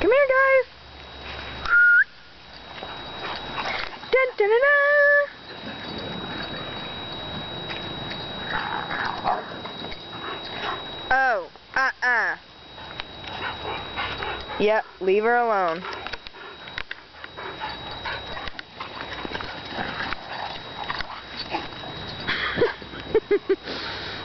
Come here, guys. Dun, dun, dun, dun. Oh, uh-uh. Yep, leave her alone.